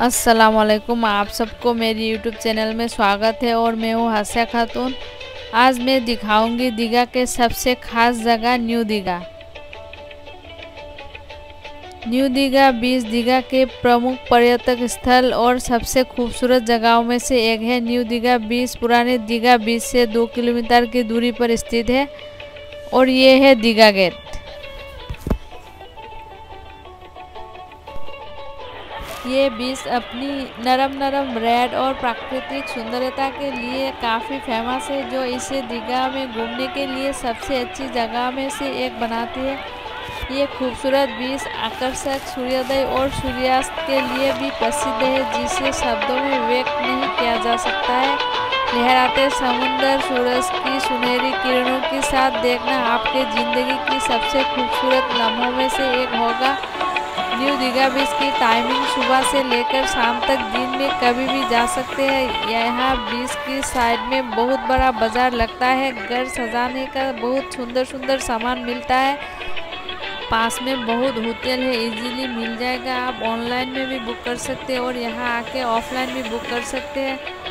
असलकुम आप सबको मेरी यूट्यूब चैनल में स्वागत है और मैं हूँ हास्या खातून। आज मैं दिखाऊँगी दीघा के सबसे ख़ास जगह new Digha. New Digha beach Digha के प्रमुख पर्यटक स्थल और सबसे खूबसूरत जगहों में से एक है। न्यू दीघा बीच पुराने दीघा बीच से दो किलोमीटर की दूरी पर स्थित है और ये है दीघा गेट। ये बीच अपनी नरम नरम रेड और प्राकृतिक सुंदरता के लिए काफ़ी फ़ेमस है, जो इसे दीघा में घूमने के लिए सबसे अच्छी जगह में से एक बनाती है। ये खूबसूरत बीच आकर्षक सूर्योदय और सूर्यास्त के लिए भी प्रसिद्ध है, जिसे शब्दों में व्यक्त नहीं किया जा सकता है। लहराते समुद्र, सूरज की सुनहरी किरणों के साथ देखना आपके ज़िंदगी की सबसे खूबसूरत लम्हों में से एक होगा। न्यू दीघा बीच की टाइमिंग सुबह से लेकर शाम तक दिन में कभी भी जा सकते हैं। यहाँ बीच की साइड में बहुत बड़ा बाज़ार लगता है। घर सजाने का बहुत सुंदर सुंदर सामान मिलता है। पास में बहुत होटल है इजीली मिल जाएगा। आप ऑनलाइन में भी बुक कर सकते हैं और यहाँ आके ऑफलाइन भी बुक कर सकते हैं।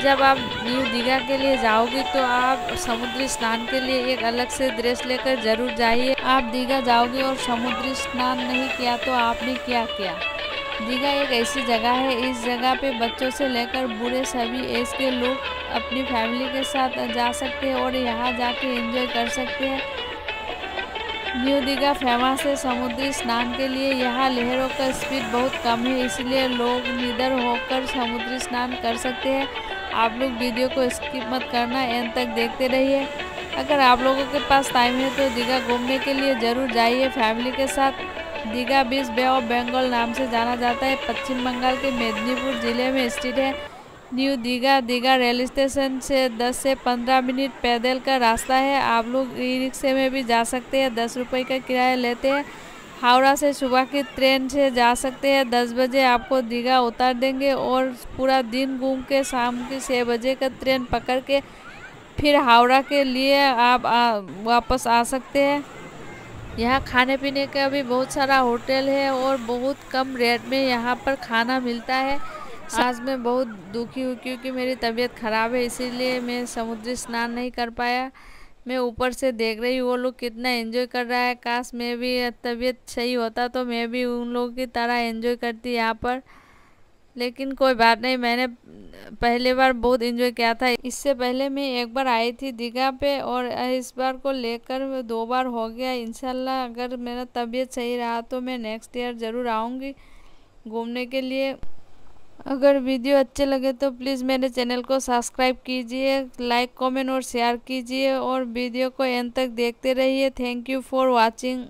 जब आप न्यू दीघा के लिए जाओगे तो आप समुद्री स्नान के लिए एक अलग से ड्रेस लेकर ज़रूर जाइए। आप दीघा जाओगे और समुद्री स्नान नहीं किया तो आपने क्या किया? दीघा एक ऐसी जगह है, इस जगह पे बच्चों से लेकर बूढ़े सभी एज के लोग अपनी फैमिली के साथ जा सकते हैं और यहाँ जाके एंजॉय कर सकते हैं। न्यू दीघा फ़ेमस है समुद्री स्नान के लिए। यहाँ लहरों का स्पीड बहुत कम है, इसलिए लोग निधर होकर समुद्री स्नान कर सकते हैं। आप लोग वीडियो को स्किप मत करना एंड तक देखते रहिए। अगर आप लोगों के पास टाइम है तो दीघा घूमने के लिए ज़रूर जाइए फैमिली के साथ। Digha beach bay of Bengal नाम से जाना जाता है। पश्चिम बंगाल के मेदिनीपुर ज़िले में स्थित है। New Digha Digha rail station से 10 से 15 मिनट पैदल का रास्ता है। आप लोग ई रिक्शे में भी जा सकते हैं। दस रुपये का किराया लेते हैं। हावड़ा से सुबह की ट्रेन से जा सकते हैं। दस बजे आपको दीघा उतार देंगे और पूरा दिन घूम के शाम के छः बजे का ट्रेन पकड़ के फिर हावड़ा के लिए आप आ, वापस आ सकते हैं। यहाँ खाने पीने का भी बहुत सारा होटल है और बहुत कम रेट में यहाँ पर खाना मिलता है। आज मैं बहुत दुखी हूँ क्योंकि मेरी तबीयत ख़राब है इसीलिए मैं समुद्री स्नान नहीं कर पाया। मैं ऊपर से देख रही हूँ, वो लोग कितना एंजॉय कर रहा है। काश मैं भी तबीयत सही होता तो मैं भी उन लोगों की तरह एंजॉय करती यहाँ पर। लेकिन कोई बात नहीं, मैंने पहले बार बहुत एंजॉय किया था। इससे पहले मैं एक बार आई थी दीघा पे और इस बार को लेकर दो बार हो गया। इंशाल्लाह अगर मेरा तबीयत सही रहा तो मैं नेक्स्ट ईयर ज़रूर आऊँगी घूमने के लिए। अगर वीडियो अच्छे लगे तो प्लीज़ मेरे चैनल को सब्सक्राइब कीजिए, लाइक, कमेंट और शेयर कीजिए और वीडियो को एंड तक देखते रहिए। Thank you for watching